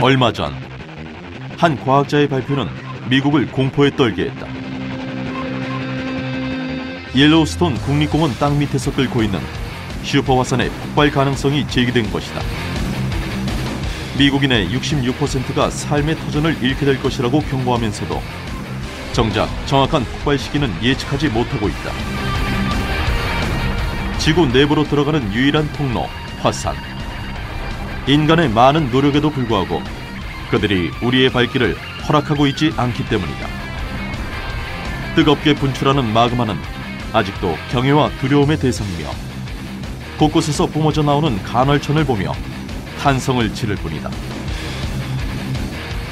얼마 전 한 과학자의 발표는 미국을 공포에 떨게 했다. 옐로우스톤 국립공원 땅 밑에서 끓고 있는 슈퍼 화산의 폭발 가능성이 제기된 것이다. 미국인의 66%가 삶의 터전을 잃게 될 것이라고 경고하면서도 정작 정확한 폭발 시기는 예측하지 못하고 있다. 지구 내부로 들어가는 유일한 통로 화산. 인간의 많은 노력에도 불구하고 그들이 우리의 발길을 허락하고 있지 않기 때문이다. 뜨겁게 분출하는 마그마는 아직도 경외와 두려움의 대상이며 곳곳에서 뿜어져 나오는 간헐천을 보며 탄성을 지를 뿐이다.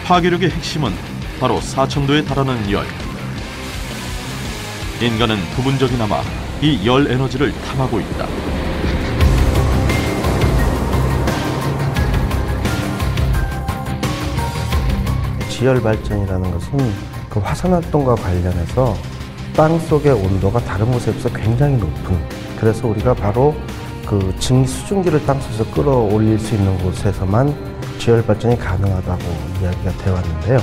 파괴력의 핵심은 바로 4천도에 달하는 열. 인간은 부분적이나마 이 열 에너지를 탐하고 있다. 지열 발전이라는 것은 그 화산 활동과 관련해서 땅 속의 온도가 다른 곳에 비해서 굉장히 높은 그래서 우리가 바로 그 증기 수증기를 땅 속에서 끌어올릴 수 있는 곳에서만 지열 발전이 가능하다고 이야기가 되어 왔는데요.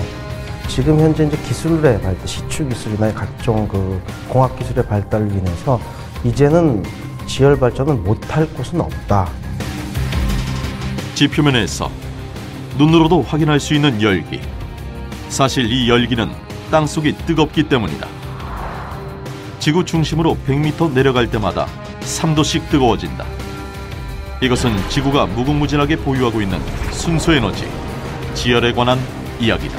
지금 현재 이제 기술의 발달, 시추 기술이나 각종 그 공학 기술의 발달로 인해서 이제는 지열 발전을 못할 곳은 없다. 지표면에서 눈으로도 확인할 수 있는 열기. 사실 이 열기는 땅 속이 뜨겁기 때문이다. 지구 중심으로 100m 내려갈 때마다 3도씩 뜨거워진다. 이것은 지구가 무궁무진하게 보유하고 있는 순수 에너지, 지열에 관한 이야기다.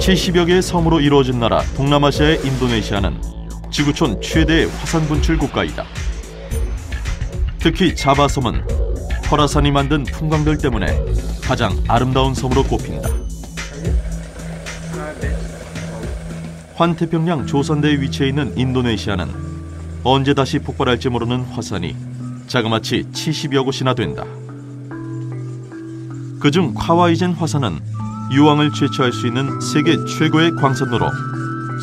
(70여) 개의 섬으로 이루어진 나라 동남아시아의 인도네시아는 지구촌 최대의 화산 분출 국가이다. 특히 자바섬은 설화산이 만든 풍광들 때문에 가장 아름다운 섬으로 꼽힌다. 환태평양 조선대에 위치해 있는 인도네시아는 언제 다시 폭발할지 모르는 화산이 자그마치 70여 곳이나 된다. 그중 카와이젠 화산은 유황을 채취할 수 있는 세계 최고의 광산로로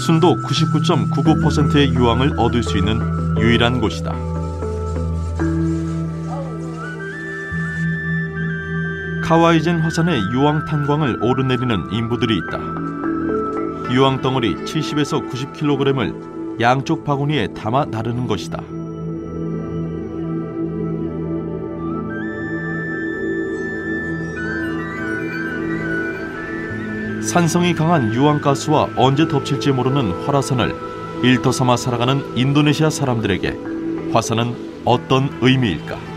순도 99.99%의 유황을 얻을 수 있는 유일한 곳이다. 카와이젠 화산의 유황 탄광을 오르내리는 인부들이 있다. 유황 덩어리 70에서 90kg을 양쪽 바구니에 담아 나르는 것이다. 산성이 강한 유황가스와 언제 덮칠지 모르는 활화산을 일터 삼아 살아가는 인도네시아 사람들에게 화산은 어떤 의미일까?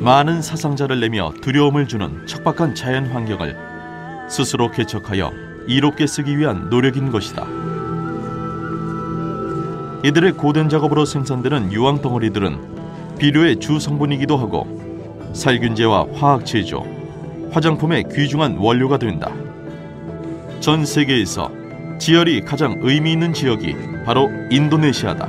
많은 사상자를 내며 두려움을 주는 척박한 자연 환경을 스스로 개척하여 이롭게 쓰기 위한 노력인 것이다. 이들의 고된 작업으로 생산되는 유황 덩어리들은 비료의 주 성분이기도 하고 살균제와 화학 제조, 화장품의 귀중한 원료가 된다. 전 세계에서 지열이 가장 의미 있는 지역이 바로 인도네시아다.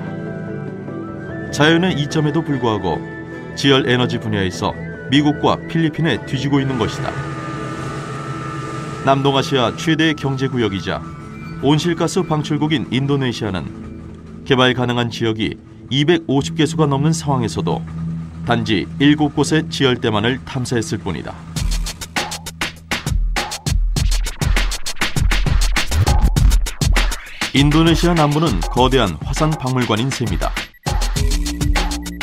자연의 이점에도 불구하고 지열 에너지 분야에서 미국과 필리핀에 뒤지고 있는 것이다. 남동아시아 최대 경제구역이자 온실가스 방출국인 인도네시아는 개발 가능한 지역이 250개소가 넘는 상황에서도 단지 7곳의 지열대만을 탐사했을 뿐이다. 인도네시아 남부는 거대한 화산 박물관인 셈이다.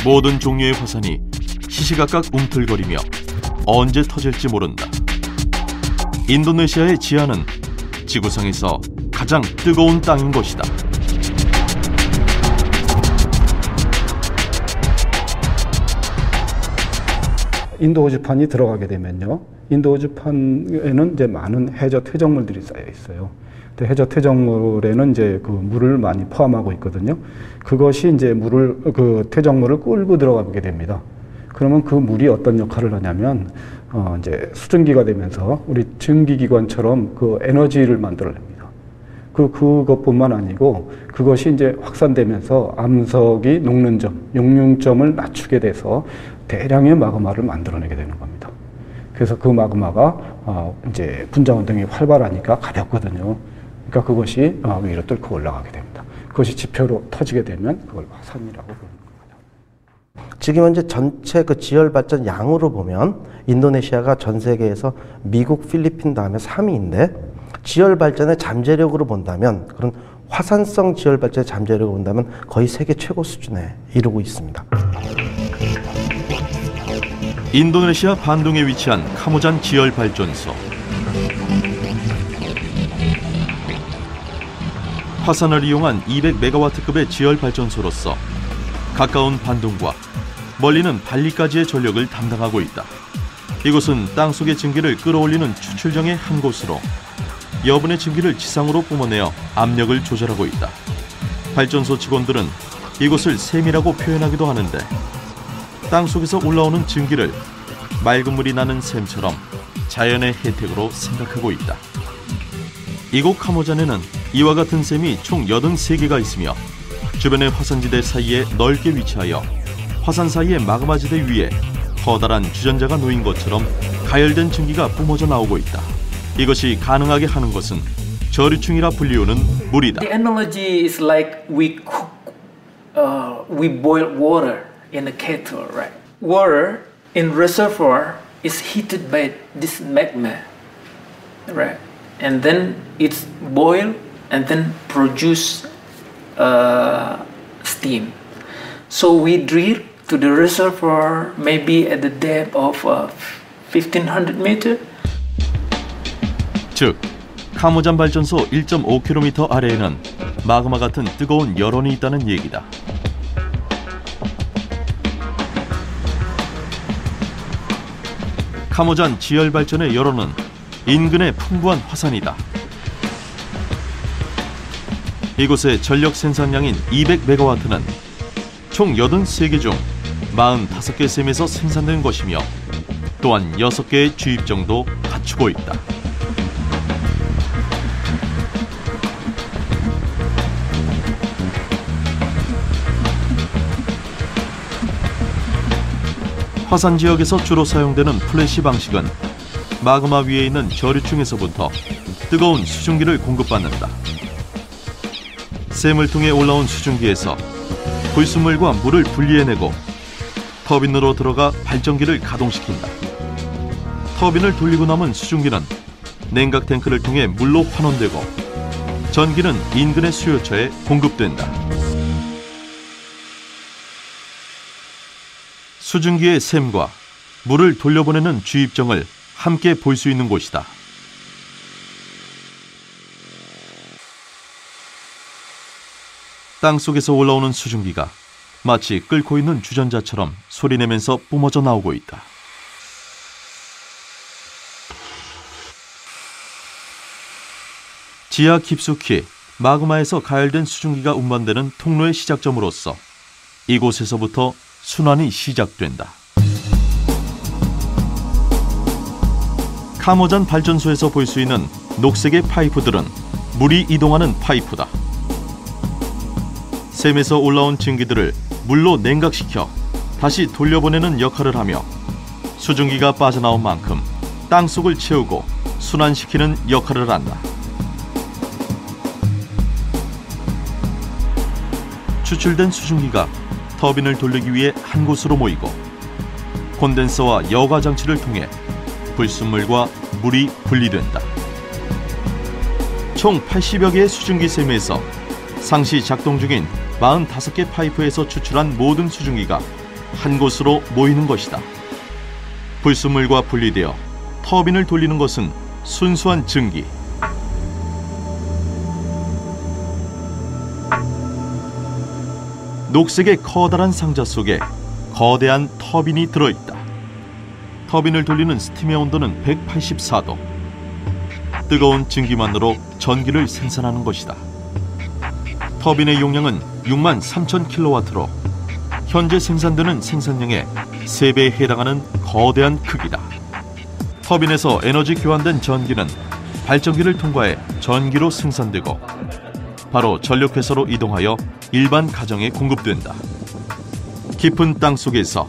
모든 종류의 화산이 시시각각 움틀거리며 언제 터질지 모른다. 인도네시아의 지하는 지구상에서 가장 뜨거운 땅인 것이다. 인도 오지판이 들어가게 되면요. 인도 오지판에는 이제 많은 해저 퇴적물들이 쌓여 있어요. 해저 퇴적물에는 이제 그 물을 많이 포함하고 있거든요. 그것이 이제 물을 그 퇴적물을 끌고 들어가게 됩니다. 그러면 그 물이 어떤 역할을 하냐면 어 이제 수증기가 되면서 우리 증기기관처럼 그 에너지를 만들어냅니다. 그 그것뿐만 아니고 그것이 이제 확산되면서 암석이 녹는 점, 용융점을 낮추게 돼서 대량의 마그마를 만들어내게 되는 겁니다. 그래서 그 마그마가 어, 이제 분자 운동이 활발하니까 가볍거든요. 그러니까 그것이 어, 위로 뚫고 올라가게 됩니다. 그것이 지표로 터지게 되면 그걸 화산이라고. 지금 현재 전체 그 지열 발전 양으로 보면 인도네시아가 전 세계에서 미국, 필리핀 다음에 3위인데 지열 발전의 잠재력으로 본다면 그런 화산성 지열 발전의 잠재력으로 본다면 거의 세계 최고 수준에 이르고 있습니다. 인도네시아 반동에 위치한 카모잔 지열 발전소. 화산을 이용한 200메가와트급의 지열 발전소로서 가까운 반동과 멀리는 발리까지의 전력을 담당하고 있다. 이곳은 땅속의 증기를 끌어올리는 추출정의 한 곳으로 여분의 증기를 지상으로 뿜어내어 압력을 조절하고 있다. 발전소 직원들은 이곳을 샘이라고 표현하기도 하는데 땅 속에서 올라오는 증기를 맑은 물이 나는 샘처럼 자연의 혜택으로 생각하고 있다. 이곳 카모잔에는 이와 같은 샘이 총 83개가 있으며 주변의 화산지대 사이에 넓게 위치하여 화산 사이의 마그마지대 위에 커다란 주전자가 놓인 것처럼 가열된 증기가 뿜어져 나오고 있다. 이것이 가능하게 하는 것은 저류층이라 불리우는 물이다. The analogy is like we cook, uh, we boil water in a kettle, right? Water in reservoir is heated by this magma, right? And then it's boiled and then produce uh, steam. So we drill to the reservoir maybe at the depth of uh, 1500 meter. 즉 카모잔 발전소 1.5km 아래에는 마그마 같은 뜨거운 열원이 있다는 얘기다. 카모잔 지열 발전의 열원은 인근의 풍부한 화산이다. 이곳의 전력 생산량인 200메가와트는 총 83개 중 45개 샘에서 생산된 것이며 또한 6개의 주입정도 갖추고 있다. 화산 지역에서 주로 사용되는 플래시 방식은 마그마 위에 있는 저류층에서부터 뜨거운 수증기를 공급받는다. 샘을 통해 올라온 수증기에서 불순물과 물을 분리해내고 터빈으로 들어가 발전기를 가동시킨다. 터빈을 돌리고 남은 수증기는 냉각 탱크를 통해 물로 환원되고 전기는 인근의 수요처에 공급된다. 수증기의 샘과 물을 돌려보내는 주입정을 함께 볼 수 있는 곳이다. 땅 속에서 올라오는 수증기가 마치 끓고 있는 주전자처럼 소리내면서 뿜어져 나오고 있다. 지하 깊숙이 마그마에서 가열된 수증기가 운반되는 통로의 시작점으로서 이곳에서부터 순환이 시작된다. 카모잔 발전소에서 볼 수 있는 녹색의 파이프들은 물이 이동하는 파이프다. 샘에서 올라온 증기들을 물로 냉각시켜 다시 돌려보내는 역할을 하며 수증기가 빠져나온 만큼 땅 속을 채우고 순환시키는 역할을 한다. 추출된 수증기가 터빈을 돌리기 위해 한 곳으로 모이고 콘덴서와 여과 장치를 통해 불순물과 물이 분리된다. 총 80여 개의 수증기 샘에서 상시 작동 중인 45개 파이프에서 추출한 모든 수증기가 한 곳으로 모이는 것이다. 불순물과 분리되어 터빈을 돌리는 것은 순수한 증기. 녹색의 커다란 상자 속에 거대한 터빈이 들어있다. 터빈을 돌리는 스팀의 온도는 184도. 뜨거운 증기만으로 전기를 생산하는 것이다. 터빈의 용량은 6만 3천 킬로와트로 현재 생산되는 생산량의 3배에 해당하는 거대한 크기다. 터빈에서 에너지 교환된 전기는 발전기를 통과해 전기로 생산되고 바로 전력회사로 이동하여 일반 가정에 공급된다. 깊은 땅 속에서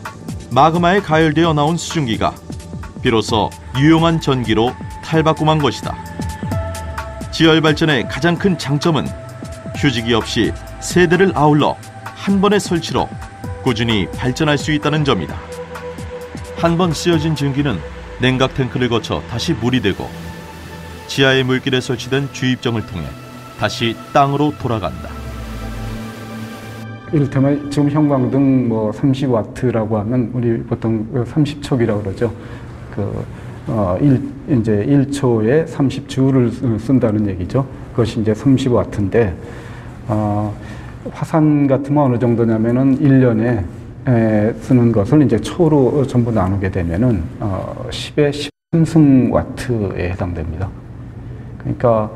마그마에 가열되어 나온 수증기가 비로소 유용한 전기로 탈바꿈한 것이다. 지열 발전의 가장 큰 장점은 휴지기 없이 세대를 아울러 한 번의 설치로 꾸준히 발전할 수 있다는 점이다. 한 번 쓰여진 전기는 냉각 탱크를 거쳐 다시 물이 되고 지하의 물길에 설치된 주입정을 통해 다시 땅으로 돌아간다. 이를테면 지금 형광등 뭐 30와트라고 하면 우리 보통 30촉이라고 그러죠. 그, 어, 일, 이제 1초에 30주를 쓴다는 얘기죠. 그것이 이제 30와트인데, 어, 화산 같으면 어느 정도냐면은 1년에 에, 쓰는 것을 이제 초로 전부 나누게 되면은 어, 10의 13승 와트에 해당됩니다. 그러니까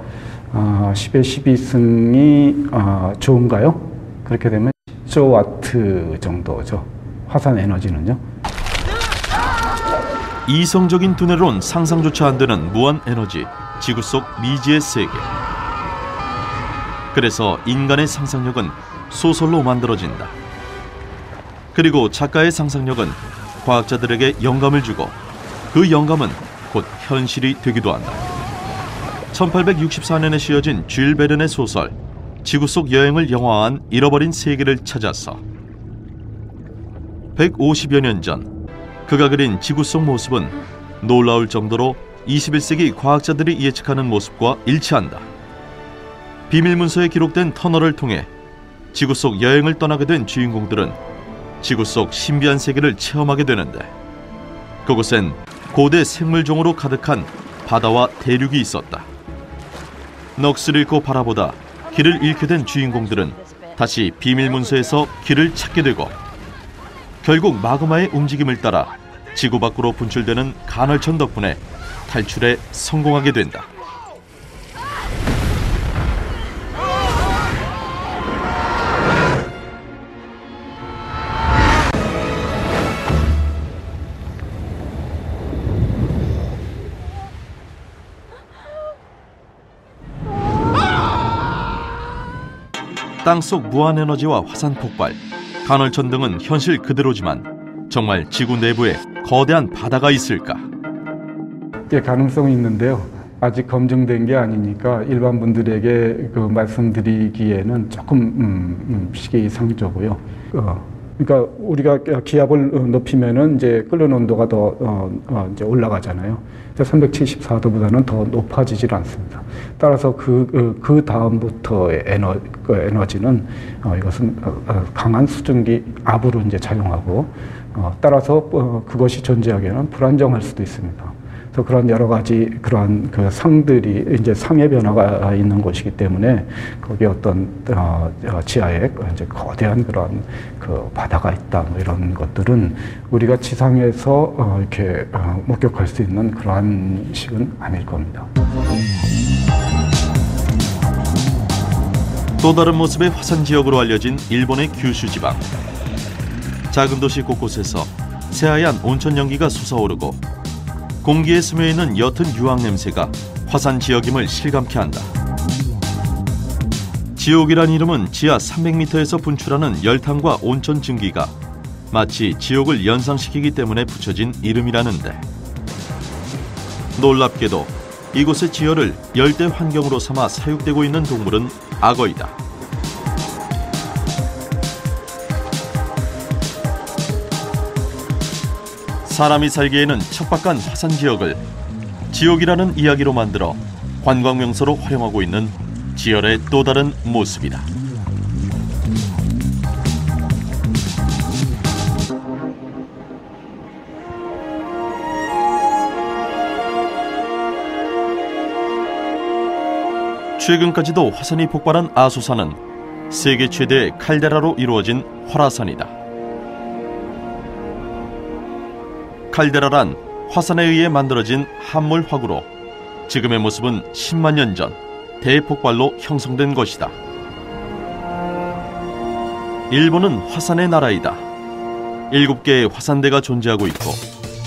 어, 10의 12승이 어, 좋은가요? 그렇게 되면 10조 와트 정도죠. 화산 에너지는요. 이성적인 두뇌론 상상조차 안 되는 무한 에너지, 지구 속 미지의 세계. 그래서 인간의 상상력은 소설로 만들어진다. 그리고 작가의 상상력은 과학자들에게 영감을 주고 그 영감은 곧 현실이 되기도 한다. 1864년에 씌어진 줄 베른의 소설 지구 속 여행을 영화화한 잃어버린 세계를 찾아서 150여 년 전 그가 그린 지구 속 모습은 놀라울 정도로 21세기 과학자들이 예측하는 모습과 일치한다. 비밀 문서에 기록된 터널을 통해 지구 속 여행을 떠나게 된 주인공들은 지구 속 신비한 세계를 체험하게 되는데 그곳엔 고대 생물종으로 가득한 바다와 대륙이 있었다. 넋을 잃고 바라보다 길을 잃게 된 주인공들은 다시 비밀 문서에서 길을 찾게 되고 결국 마그마의 움직임을 따라 지구 밖으로 분출되는 간헐천 덕분에 탈출에 성공하게 된다. 땅속 무한 에너지와 화산 폭발, 간헐천 등은 현실 그대로지만 정말 지구 내부에 거대한 바다가 있을까? 예, 가능성이 있는데요. 아직 검증된 게 아니니까 일반 분들에게 그 말씀드리기에는 조금 음, 음, 시기상조고요. 어, 그러니까 우리가 기압을 높이면은 이제 끓는 온도가 더 어, 어, 이제 올라가잖아요. 374도보다는 더 높아지질 않습니다. 따라서 그, 그, 그 다음부터의 에너, 그 에너지는 어, 이것은 어, 어, 강한 수증기 압으로 이제 작용하고 어, 따라서 어, 그것이 존재하기에는 불안정할 수도 있습니다. 그래서 그런 여러 가지 그러한 그 상들이 이제 상의 변화가 있는 곳이기 때문에 거기에 어떤 어, 지하에 이제 거대한 그런 그 바다가 있다 뭐 이런 것들은 우리가 지상에서 어, 이렇게 어, 목격할 수 있는 그러한 식은 아닐 겁니다. 또 다른 모습의 화산 지역으로 알려진 일본의 규슈 지방. 작은 도시 곳곳에서 새하얀 온천 연기가 솟아오르고 공기에 스며 있는 옅은 유황 냄새가 화산 지역임을 실감케 한다. 지옥이란 이름은 지하 300m에서 분출하는 열탕과 온천 증기가 마치 지옥을 연상시키기 때문에 붙여진 이름이라는데 놀랍게도 이곳의 지열을 열대 환경으로 삼아 사육되고 있는 동물은 악어이다. 사람이 살기에는 척박한 화산 지역을 지옥이라는 이야기로 만들어 관광 명소로 활용하고 있는 지열의 또 다른 모습이다. 최근까지도 화산이 폭발한 아소산은 세계 최대의 칼데라로 이루어진 활화산이다. 칼데라란 화산에 의해 만들어진 함몰 화구로 지금의 모습은 10만 년 전 대폭발로 형성된 것이다. 일본은 화산의 나라이다. 일곱 개의 화산대가 존재하고 있고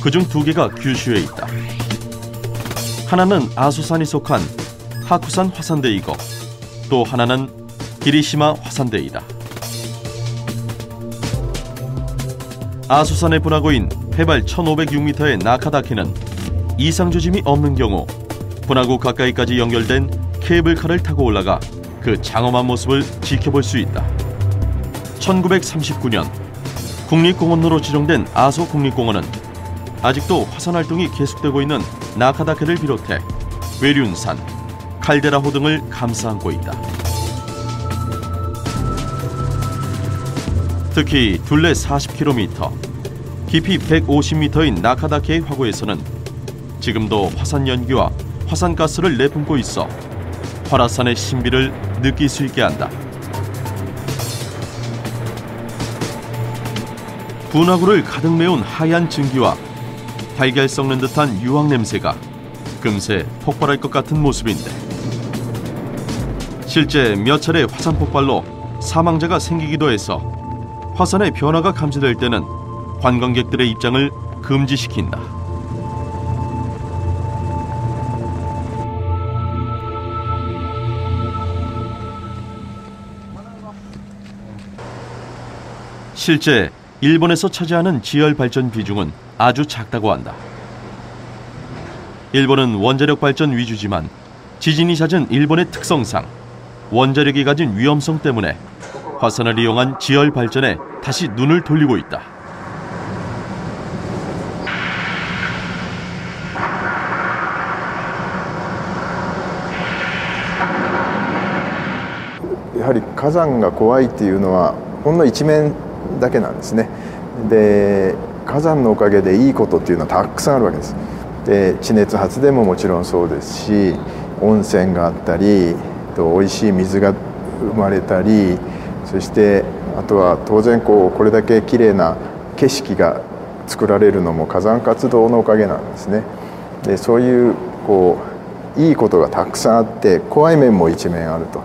그중 두 개가 규슈에 있다. 하나는 아소산이 속한 하쿠산 화산대이고 또 하나는 기리시마 화산대이다. 아소산의 분화구인 해발 1,506m의 나카다케는 이상 조짐이 없는 경우 분화구 가까이까지 연결된 케이블카를 타고 올라가 그 장엄한 모습을 지켜볼 수 있다. 1939년 국립공원으로 지정된 아소 국립공원은 아직도 화산 활동이 계속되고 있는 나카다케를 비롯해 외륜산, 칼데라호 등을 감싸 안고 있다. 특히 둘레 40km, 깊이 150m인 나카다케의 화구에서는 지금도 화산 연기와 화산가스를 내뿜고 있어 화라산의 신비를 느낄 수 있게 한다. 분화구를 가득 메운 하얀 증기와 달걀 썩는 듯한 유황 냄새가 금세 폭발할 것 같은 모습인데 실제 몇 차례 화산 폭발로 사망자가 생기기도 해서 화산의 변화가 감지될 때는 관광객들의 입장을 금지시킨다. 실제 일본에서 차지하는 지열 발전 비중은 아주 작다고 한다. 일본은 원자력 발전 위주지만 지진이 잦은 일본의 특성상 원자력이 가진 위험성 때문에 화산을 이용한 지열 발전에 다시 눈을 돌리고 있다. やはり火山が怖いっていうのはほんの一面だけなんですね。で火山のおかげでいいことっていうのはたくさんあるわけです。で地熱発電ももちろんそうですし温泉があったりと美味しい水が生まれたりそしてあとは当然こうこれだけ綺麗な景色が作られるのも火山活動のおかげなんですね。でそういうこういいことがたくさんあって怖い面も一面あると。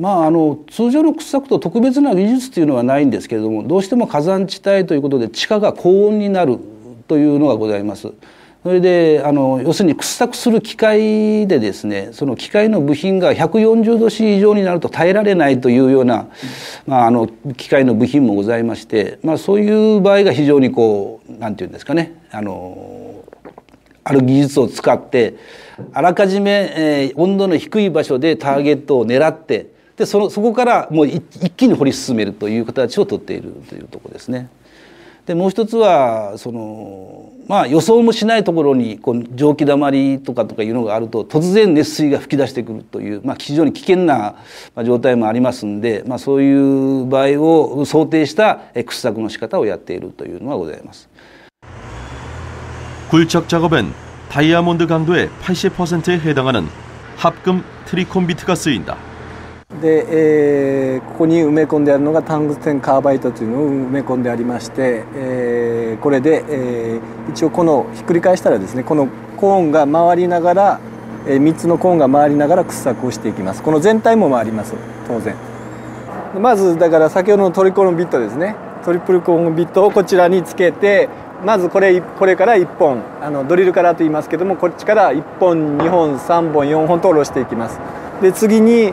まあ、あの通常の掘削と特別な技術というのはないんですけれどもどうしても火山地帯ということで地下が高温になるというのがございます。それであの要するに掘削する機械でですねその機械の部品が140度 C 以上になると耐えられないというような、まあ、あの機械の部品もございまして、まあ、そういう場合が非常にこうなんていうんですかねあのある技術を使ってあらかじめ、えー、温度の低い場所でターゲットを狙ってでそのそこからもう一気に掘り進めるという形をとっているというところですね。でもう一つはそのまあ予想もしないところにこう蒸気だまりとかとかいうのがあると突然熱水が噴き出してくるという、まあ、非常に危険な状態もありますんで、まあ、そういう場合を想定した掘削の仕方をやっているというのはございます。 굴착 작업엔 다이아몬드 강도의 80%에 해당하는 합금 트리콤비트가 쓰인다. で、えーここに埋め込んであるのがタングステンカーバイトというのを埋め込んでありまして、えーこれで、えー一応このひっくり返したらですねこのコーンが回りながら、え3つのコーンが回りながら掘削をしていきます。この全体も回ります。当然。まずだから先ほどのトリコロンビットですね。トリプルコーンビットをこちらにつけてまずこれこれから1本あのドリルからと言いますけどもこっちから1本2本3本4本と下ろしていきます。で次に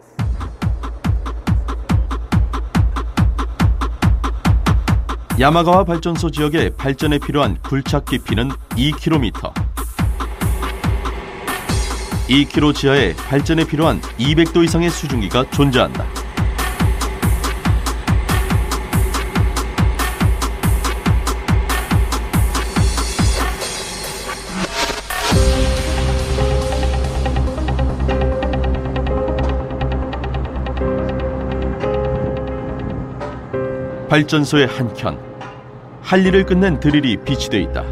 야마가와 발전소 지역의 발전에 필요한 굴착 깊이는 2km. 2km 지하에 발전에 필요한 200도 이상의 수증기가 존재한다. 발전소의 한 켠, 할 일을 끝낸 드릴이 비치돼 있다.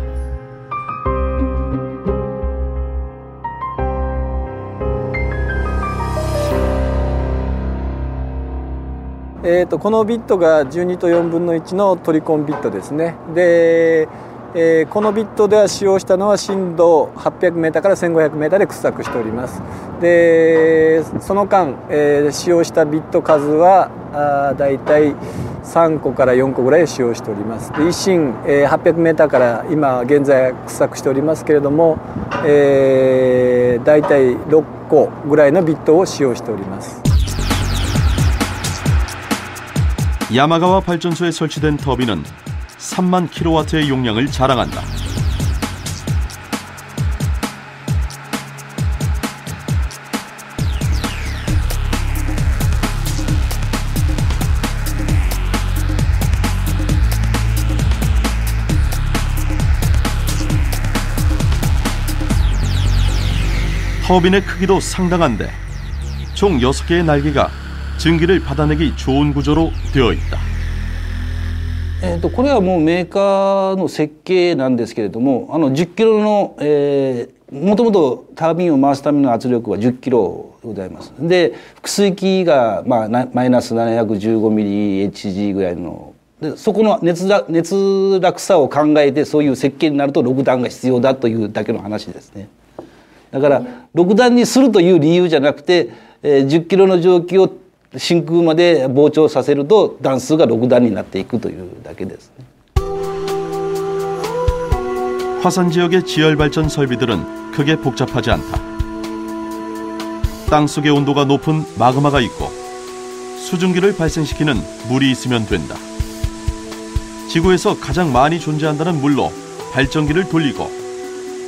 えー、とこのビットが12と4分の1のトリコンビットですねで、 えー、このビットでは使用したのは深度 800m から 1500m で掘削しておりますでその間、えー、使用したビット数はあだいたい3個から4個ぐらい使用しておりますで一心、えー、800m から今現在掘削しておりますけれども、えー、だいたい6個ぐらいのビットを使用しております 야마가와 발전소에 설치된 터빈은 3만 킬로와트의 용량을 자랑한다. 터빈의 크기도 상당한데 총 6개의 날개가 증기를 받아내기 좋은 구조로 되어 있다. えー、とこれはもうメーカーの設計なんですけれどもあの10キロの、えー、もともとタービンを回すための圧力は10キロございます。で複数機が、まあ、マイナス715ミリ HG ぐらいのでそこの熱ら熱落差を考えてそういう設計になると6段が必要だというだけの話ですね。だから6段にするという理由じゃなくて、えー、10キロの蒸気を 真空まで膨張させると段数が6段になっていくというだけですね。 화산 지역의 지열 발전 설비들은 크게 복잡하지 않다. 땅 속의 온도가 높은 마그마가 있고 수증기를 발생시키는 물이 있으면 된다. 지구에서 가장 많이 존재한다는 물로 발전기를 돌리고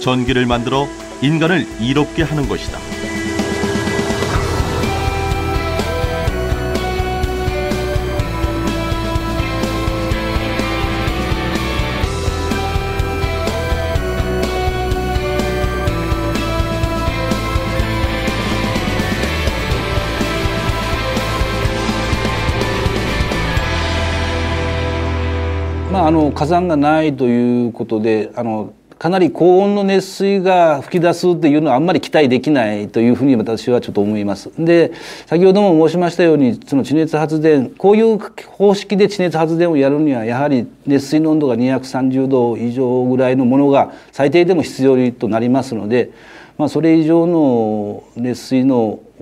전기를 만들어 인간을 이롭게 하는 것이다. あ、の火山がないということであのかなり高温の熱水が噴き出すというのはあんまり期待できないというふうに私はちょっと思います。で先ほども申しましたようにその地熱発電こういう方式で地熱発電をやるにはやはり熱水の温度が230度以上ぐらいのものが最低でも必要となりますので、まあ、それ以上の熱水の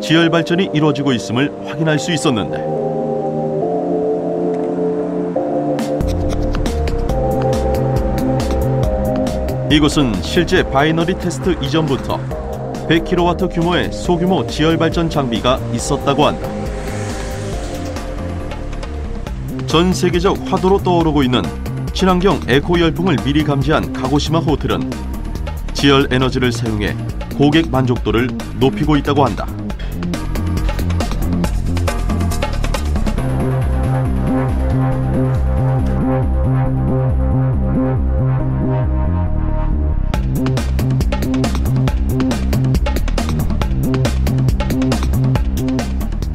지열 발전이 이루어지고 있음을 확인할 수 있었는데 이곳은 실제 binary 테스트 이전부터 100kW 규모의 소규모 지열 발전 장비가 있었다고 한다. 전 세계적 화두로 떠오르고 있는 친환경 에코 열풍을 미리 감지한 가고시마 호텔은 지열 에너지를 사용해 고객 만족도를 높이고 있다고 한다.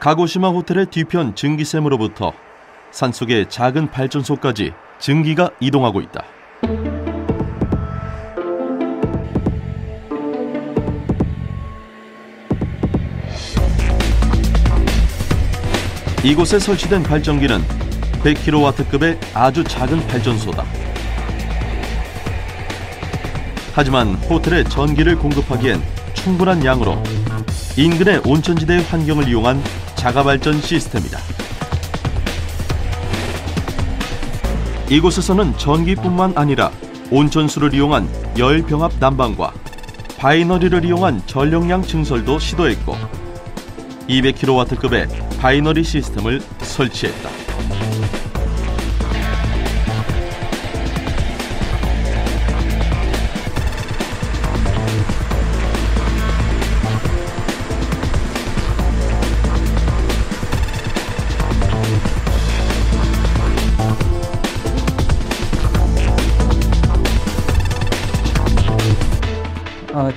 가고시마 호텔의 뒤편 증기샘으로부터 산속의 작은 발전소까지 증기가 이동하고 있다. 이곳에 설치된 발전기는 100kW급의 아주 작은 발전소다. 하지만 호텔에 전기를 공급하기엔 충분한 양으로 인근의 온천지대의 환경을 이용한 자가발전 시스템이다. 이곳에서는 전기뿐만 아니라 온천수를 이용한 열 병합 난방과 binary를 이용한 전력량 증설도 시도했고 200kW급의 binary 시스템을 설치했다.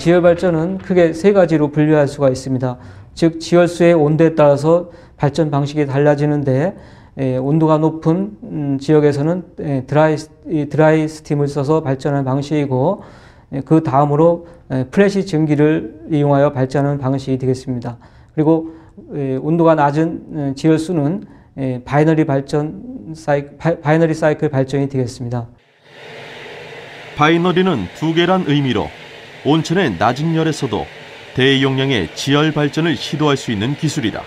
지열 발전은 크게 세 가지로 분류할 수가 있습니다. 즉 지열수의 온도에 따라서 발전 방식이 달라지는데 에, 온도가 높은 음, 지역에서는 에, 드라이, 이 드라이 스팀을 써서 발전하는 방식이고 에, 그 다음으로 에, 플래시 증기를 이용하여 발전하는 방식이 되겠습니다. 그리고 에, 온도가 낮은 에, 지열수는 에, binary 발전 사이, 바, binary 사이클 발전이 되겠습니다. 바이너리는 두 개란 의미로 온천의 나직렬에서도 대용량의 지열 발전을 시도할 수 있는 기술이다.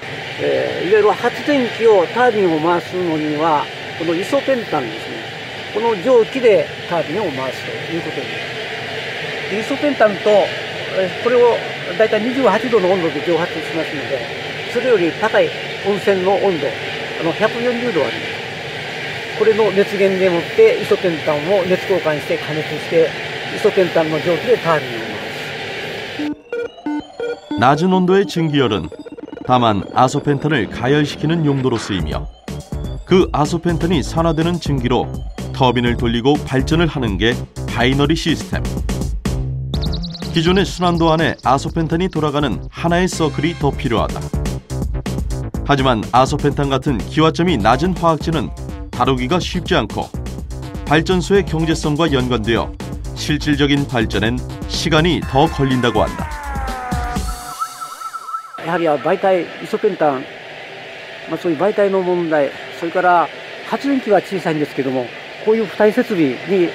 これの熱源でもってイソペンタンを熱交換して加熱してイソペンタンの蒸気でタービンを 낮은 온도의 증기열은 다만 이소펜탄을 가열시키는 용도로 쓰이며 그 이소펜탄이 기화되는 증기로 터빈을 돌리고 발전을 하는 게 binary 시스템. 기존의 순환도 안에 이소펜탄이 돌아가는 하나의 서클이 더 필요하다. 하지만 아소펜탄 같은 기화점이 낮은 화학제는 다루기가 쉽지 않고 발전소의 경제성과 연관되어 실질적인 발전엔 시간이 더 걸린다고 한다. やはり媒体イソペンタン、まあ、そういう媒体の問題それから発電機は小さいんですけどもこういう付帯設備に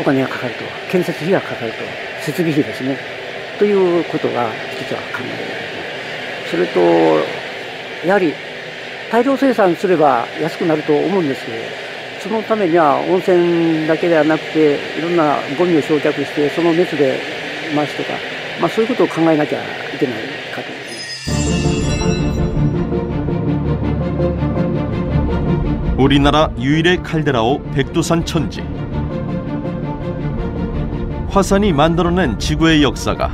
お金がかかると建設費がかかると設備費ですね。ということが一つは考えられる。それとやはり大量生産すれば安くなると思うんですけどそのためには温泉だけではなくていろんなゴミを焼却してその熱で回すとか、まあ、そういうことを考えなきゃいけない。 우리나라 유일의 칼데라오 백두산 천지. 화산이 만들어낸 지구의 역사가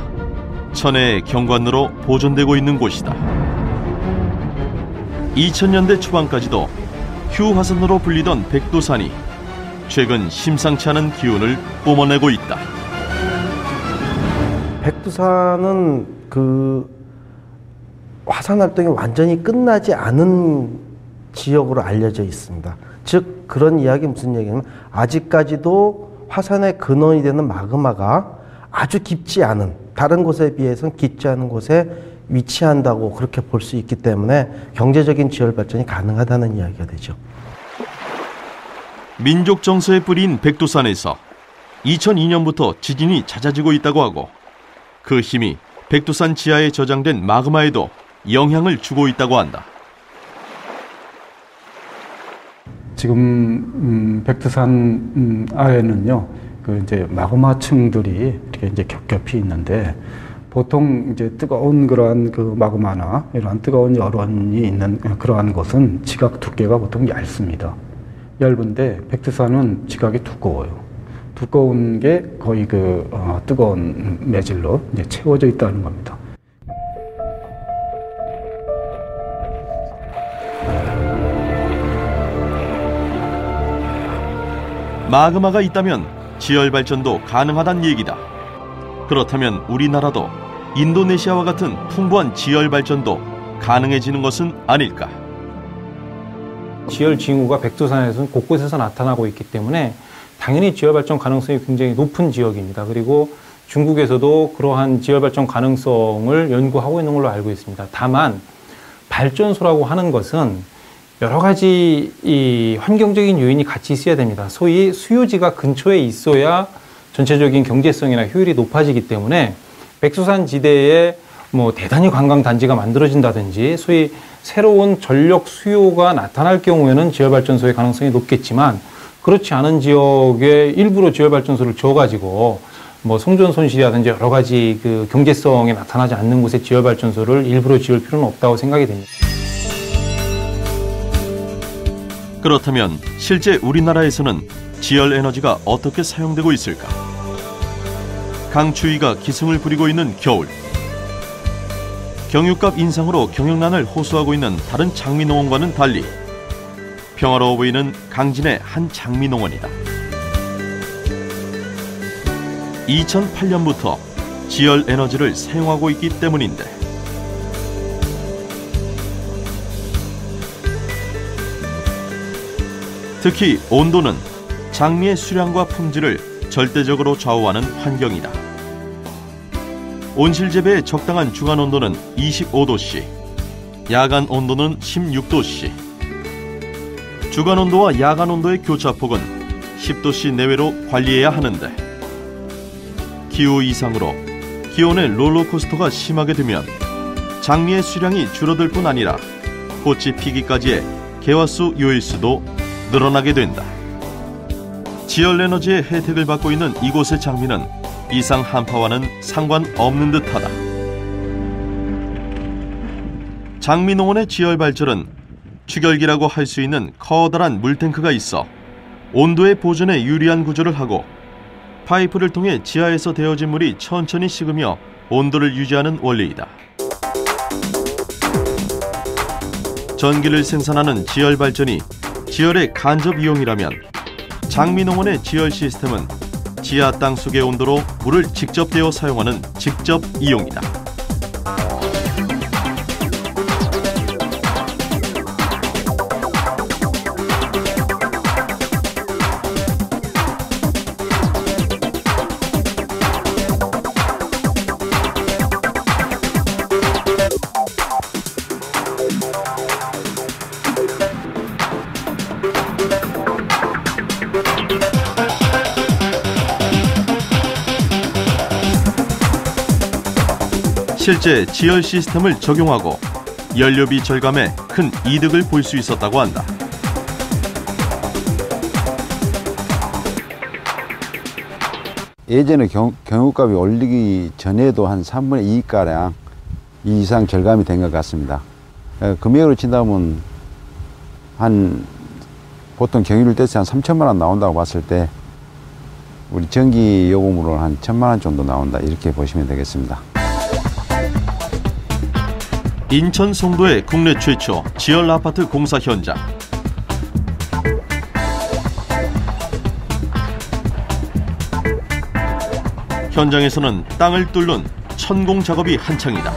천혜의 경관으로 보존되고 있는 곳이다. 2000년대 초반까지도 휴화산으로 불리던 백두산이 최근 심상치 않은 기운을 뿜어내고 있다. 백두산은 그 화산 활동이 완전히 끝나지 않은 지역으로 알려져 있습니다. 즉 그런 이야기 무슨 얘기냐면 아직까지도 화산의 근원이 되는 마그마가 아주 깊지 않은 다른 곳에 비해서는 깊지 않은 곳에 위치한다고 그렇게 볼 수 있기 때문에 경제적인 지열 발전이 가능하다는 이야기가 되죠. 민족 정서의 뿌리인 백두산에서 2002년부터 지진이 잦아지고 있다고 하고 그 힘이 백두산 지하에 저장된 마그마에도 영향을 주고 있다고 한다. 지금 음, 백두산 음, 아래는요, 그 이제 마그마층들이 이렇게 이제 겹겹이 있는데 보통 이제 뜨거운 그러한 그 마그마나 이러한 뜨거운 열원이 있는 그러한 곳은 지각 두께가 보통 얇습니다. 얇은데 백두산은 지각이 두꺼워요. 두꺼운 게 거의 그 어, 뜨거운 매질로 이제 채워져 있다는 겁니다. 마그마가 있다면 지열 발전도 가능하단 얘기다. 그렇다면 우리나라도 인도네시아와 같은 풍부한 지열 발전도 가능해지는 것은 아닐까? 지열 징후가 백두산에서는 곳곳에서 나타나고 있기 때문에 당연히 지열 발전 가능성이 굉장히 높은 지역입니다. 그리고 중국에서도 그러한 지열 발전 가능성을 연구하고 있는 걸로 알고 있습니다. 다만 발전소라고 하는 것은 여러 가지 이 환경적인 요인이 같이 있어야 됩니다. 소위 수요지가 근처에 있어야 전체적인 경제성이나 효율이 높아지기 때문에 백두산 지대에 뭐 대단히 관광 단지가 만들어진다든지 소위 새로운 전력 수요가 나타날 경우에는 지열 발전소의 가능성이 높겠지만 그렇지 않은 지역에 일부러 지열 발전소를 지어 가지고 뭐 송전 손실이라든지 여러 가지 그 경제성이 나타나지 않는 곳에 지열 발전소를 일부러 지을 필요는 없다고 생각이 됩니다. 그렇다면 실제 우리나라에서는 지열 에너지가 어떻게 사용되고 있을까? 강추위가 기승을 부리고 있는 겨울. 경유값 인상으로 경영난을 호소하고 있는 다른 장미농원과는 달리 평화로워 보이는 강진의 한 장미농원이다. 2008년부터 지열 에너지를 사용하고 있기 때문인데 특히 온도는 장미의 수량과 품질을 절대적으로 좌우하는 환경이다. 온실 재배의 적당한 주간 온도는 25도씨, 야간 온도는 16도씨. 주간 온도와 야간 온도의 교차폭은 10도씨 내외로 관리해야 하는데 기후 이상으로 기온의 롤러코스터가 심하게 되면 장미의 수량이 줄어들 뿐 아니라 꽃이 피기까지의 개화수 요일수도 늘어나게 된다. 지열 에너지의 혜택을 받고 있는 이곳의 장미는 이상 한파와는 상관없는 듯하다. 장미 농원의 지열 발전은 추결기라고 할 수 있는 커다란 물탱크가 있어 온도의 보존에 유리한 구조를 하고 파이프를 통해 지하에서 데워진 물이 천천히 식으며 온도를 유지하는 원리이다. 전기를 생산하는 지열 발전이 지열의 간접 이용이라면 장미농원의 지열 시스템은 지하 땅 속의 온도로 물을 직접 데워 사용하는 직접 이용이다. 실제 지열 시스템을 적용하고 연료비 절감에 큰 이득을 볼 수 있었다고 한다. 예전에 경, 경유값이 올리기 전에도 한 3분의 2가량 이상 절감이 된 것 같습니다. 에, 금액으로 친다면 한 보통 경유를 떼서 한 3천만 원 나온다고 봤을 때 우리 전기 요금으로 한 천만 원 정도 나온다 이렇게 보시면 되겠습니다. 인천 송도의 국내 최초 지열 아파트 공사 현장. 현장에서는 땅을 뚫는 천공 작업이 한창이다.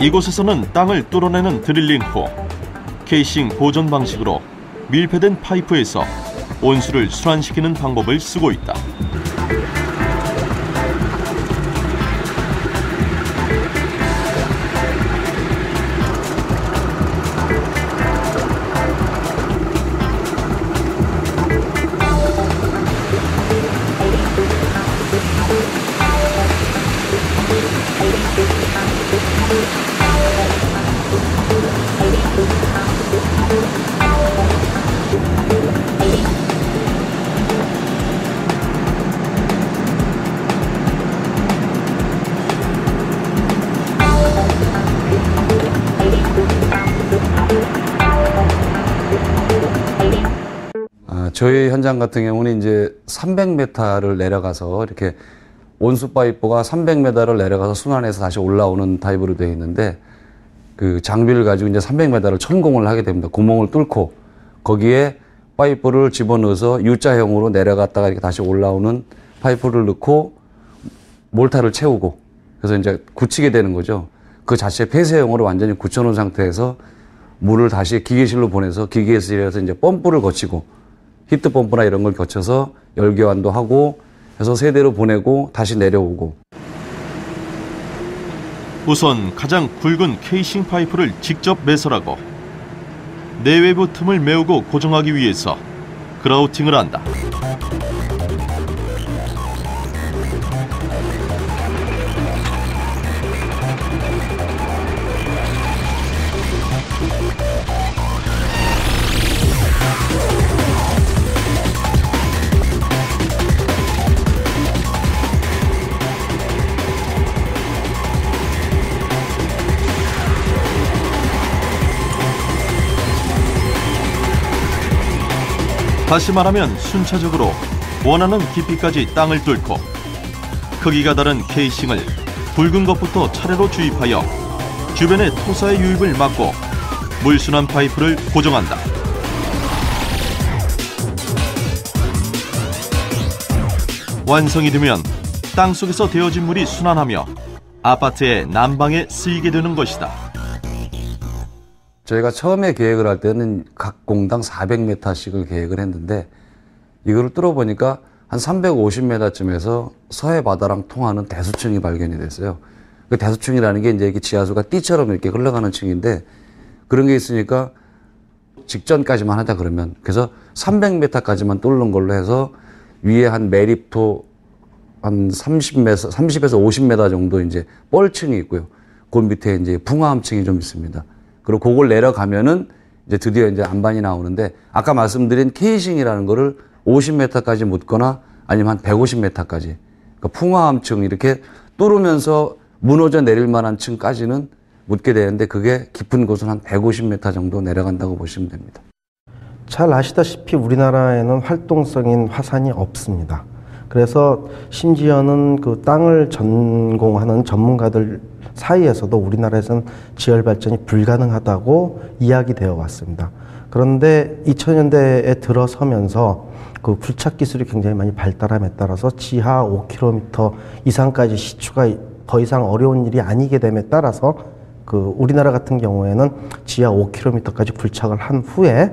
이곳에서는 땅을 뚫어내는 드릴링 후 케이싱 보존 방식으로 밀폐된 파이프에서 온수를 순환시키는 방법을 쓰고 있다. 저희 현장 같은 경우는 이제 300m를 내려가서 이렇게 온수 파이프가 300m를 내려가서 순환해서 다시 올라오는 타입으로 되어 있는데 그 장비를 가지고 이제 300m를 천공을 하게 됩니다. 구멍을 뚫고 거기에 파이프를 집어넣어서 U자형으로 내려갔다가 이렇게 다시 올라오는 파이프를 넣고 몰탈을 채우고 그래서 이제 굳히게 되는 거죠. 그 자체 폐쇄형으로 완전히 굳혀놓은 상태에서 물을 다시 기계실로 보내서 기계실에서 이제 펌프를 거치고 히트 펌프나 이런 걸 거쳐서 열 교환도 하고 그래서 세대로 보내고 다시 내려오고 우선 가장 굵은 케이싱 파이프를 직접 매설하고 내외부 틈을 메우고 고정하기 위해서 그라우팅을 한다. 다시 말하면 순차적으로 원하는 깊이까지 땅을 뚫고 크기가 다른 케이싱을 굵은 것부터 차례로 주입하여 주변의 토사의 유입을 막고 물순환 파이프를 고정한다. 완성이 되면 땅 속에서 데워진 물이 순환하며 아파트의 난방에 쓰이게 되는 것이다. 저희가 처음에 계획을 할 때는 각 공당 400m씩을 계획을 했는데 이거를 뚫어보니까 한 350m쯤에서 서해 바다랑 통하는 대수층이 발견이 됐어요. 그 대수층이라는 게 이제 이렇게 지하수가 띠처럼 이렇게 흘러가는 층인데 그런 게 있으니까 직전까지만 하자 그러면 그래서 300m까지만 뚫는 걸로 해서 위에 한 매립토 한 30m, 30에서 50m 정도 이제 뻘층이 있고요. 그 밑에 이제 붕화암층이 좀 있습니다. 그리고 그걸 내려가면은 이제 드디어 이제 안반이 나오는데 아까 말씀드린 케이싱이라는 거를 50m까지 묻거나 아니면 한 150m까지 그러니까 풍화암층 이렇게 뚫으면서 무너져 내릴 만한 층까지는 묻게 되는데 그게 깊은 곳은 한 150m 정도 내려간다고 보시면 됩니다. 잘 아시다시피 우리나라에는 활동성인 화산이 없습니다. 그래서 심지어는 그 땅을 전공하는 전문가들 사이에서도 우리나라에서는 지열 발전이 불가능하다고 이야기되어 왔습니다. 그런데 2000년대에 들어서면서 그 굴착 기술이 굉장히 많이 발달함에 따라서 지하 5km 이상까지 시추가 더 이상 어려운 일이 아니게 됨에 따라서 그 우리나라 같은 경우에는 지하 5km까지 굴착을 한 후에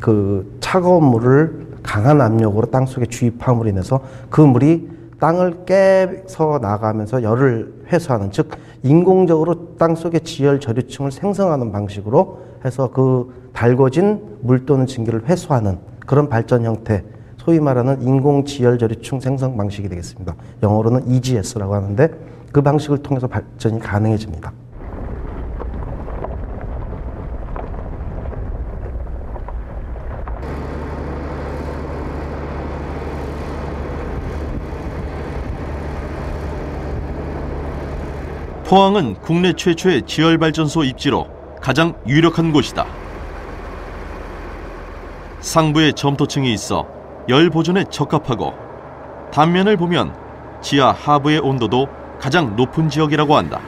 그 차가운 물을 강한 압력으로 땅 속에 주입함으로 인해서 그 물이 땅을 깨서 나가면서 열을 회수하는 즉 인공적으로 땅 속에 지열 저류층을 생성하는 방식으로 해서 그 달궈진 물 또는 증기를 회수하는 그런 발전 형태 소위 말하는 인공 지열 저류층 생성 방식이 되겠습니다. 영어로는 EGS라고 하는데 그 방식을 통해서 발전이 가능해집니다. 포항은 국내 최초의 지열발전소 입지로 가장 유력한 곳이다. 상부에 점토층이 있어 열 보존에 적합하고 단면을 보면 지하 하부의 온도도 가장 높은 지역이라고 한다.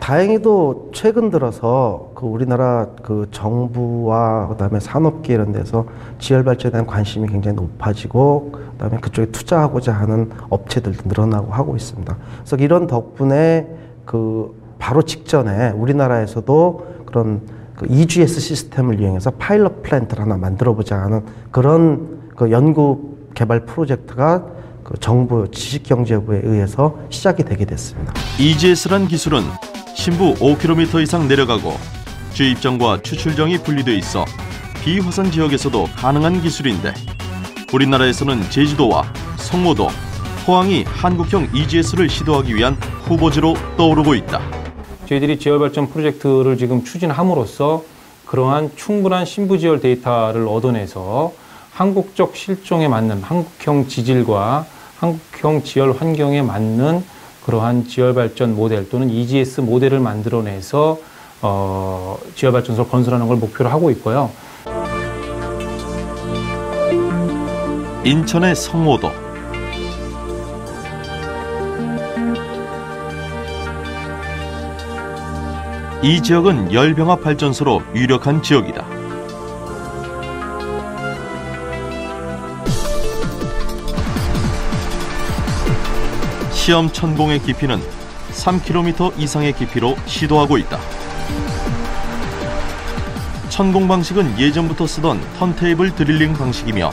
다행히도 최근 들어서 그 우리나라 그 정부와 그다음에 산업계 이런 데서 지열 발전에 대한 관심이 굉장히 높아지고 그다음에 그쪽에 투자하고자 하는 업체들도 늘어나고 하고 있습니다. 그래서 이런 덕분에 그 바로 직전에 우리나라에서도 그런 그 EGS 시스템을 이용해서 파일럿 플랜트를 하나 만들어 보자 하는 그런 그 연구 개발 프로젝트가 그 정부 지식경제부에 의해서 시작이 되게 됐습니다. EGS란 기술은 신부 5km 이상 내려가고 주입정과 추출정이 분리돼 있어 비화산 지역에서도 가능한 기술인데 우리나라에서는 제주도와 성모도, 포항이 한국형 EGS를 시도하기 위한 후보지로 떠오르고 있다. 저희들이 지열 발전 프로젝트를 지금 추진함으로써 그러한 충분한 신부지열 데이터를 얻어내서 한국적 실종에 맞는 한국형 지질과 한국형 지열 환경에 맞는 그러한 지열발전 모델 또는 EGS 모델을 만들어내서 어, 지열발전소를 건설하는 걸 목표로 하고 있고요. 인천의 성모도 이 지역은 열병합 발전소로 유력한 지역이다. 시험 천공의 깊이는 3km 이상의 깊이로 시도하고 있다. 천공 방식은 예전부터 쓰던 턴테이블 드릴링 방식이며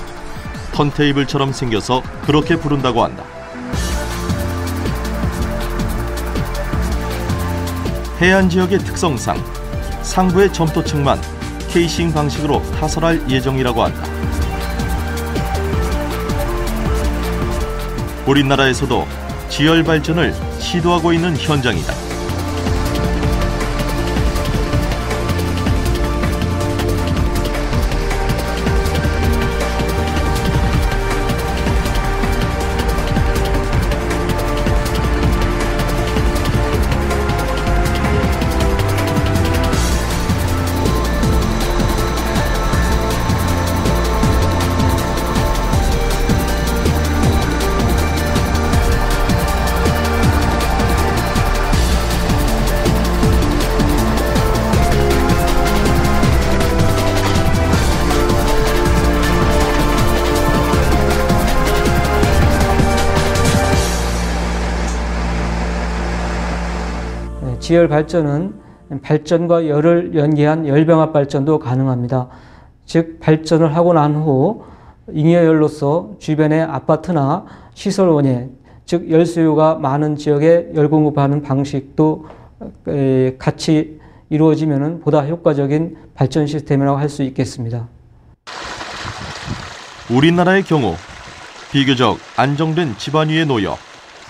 턴테이블처럼 생겨서 그렇게 부른다고 한다. 해안 지역의 특성상 상부의 점토층만 케이싱 방식으로 타설할 예정이라고 한다. 우리나라에서도 지열 발전을 시도하고 있는 현장이다. 지열 발전은 발전과 열을 연계한 열병합 발전도 가능합니다. 즉 발전을 하고 난 후 잉여열로서 주변의 아파트나 시설원에 즉 열수요가 많은 지역에 열 공급하는 방식도 에, 같이 이루어지면 보다 효과적인 발전 시스템이라고 할 수 있겠습니다. 우리나라의 경우 비교적 안정된 집안 위에 놓여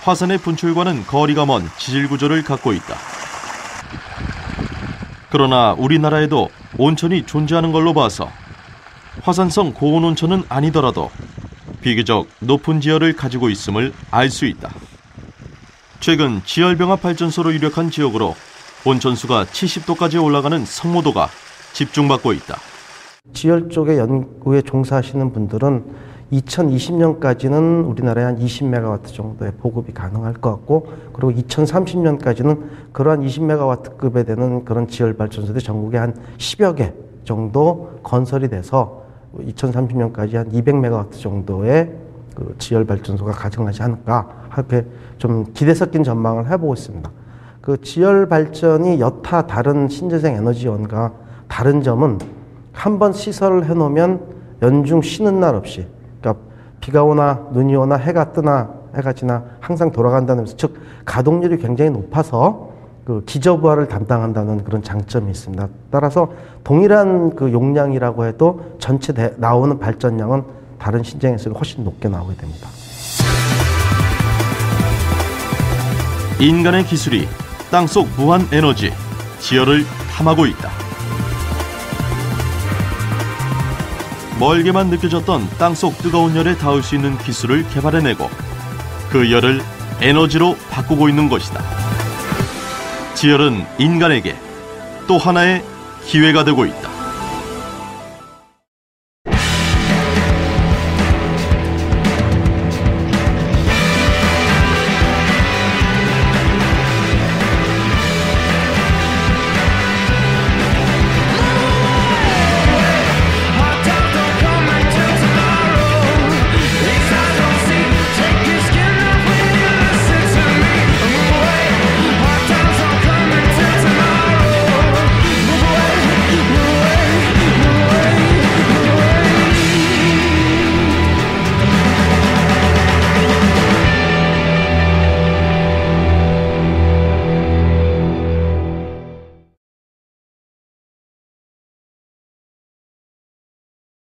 화산의 분출과는 거리가 먼 지질 구조를 갖고 있다. 그러나 우리나라에도 온천이 존재하는 걸로 봐서 화산성 고온 온천은 아니더라도 비교적 높은 지열을 가지고 있음을 알 수 있다. 최근 지열병합 발전소로 유력한 지역으로 온천수가 70도까지 올라가는 성모도가 집중받고 있다. 지열 쪽에 연구에 종사하시는 분들은 2020년까지는 우리나라에 한 20메가와트 정도의 보급이 가능할 것 같고 그리고 2030년까지는 그러한 20메가와트급에 되는 그런 지열 발전소들이 전국에 한 10여 개 정도 건설이 돼서 2030년까지 한 200메가와트 정도의 그 지열 발전소가 가능하지 않을까 이렇게 좀 기대 섞인 전망을 해보고 있습니다. 그 지열 발전이 여타 다른 신재생 에너지원과 다른 점은 한 번 시설을 해놓으면 연중 쉬는 날 없이 그러니까 비가 오나 눈이 오나 해가 뜨나 해가 지나 항상 돌아간다는 점에서 즉 가동률이 굉장히 높아서 그 기저부하를 담당한다는 그런 장점이 있습니다. 따라서 동일한 그 용량이라고 해도 전체 대, 나오는 발전량은 다른 신재생에서 훨씬 높게 나오게 됩니다. 인간의 기술이 땅속 무한 에너지 지열을 탐하고 있다. 멀게만 느껴졌던 땅속 뜨거운 열에 닿을 수 있는 기술을 개발해내고 그 열을 에너지로 바꾸고 있는 것이다. 지열은 인간에게 또 하나의 기회가 되고 있다.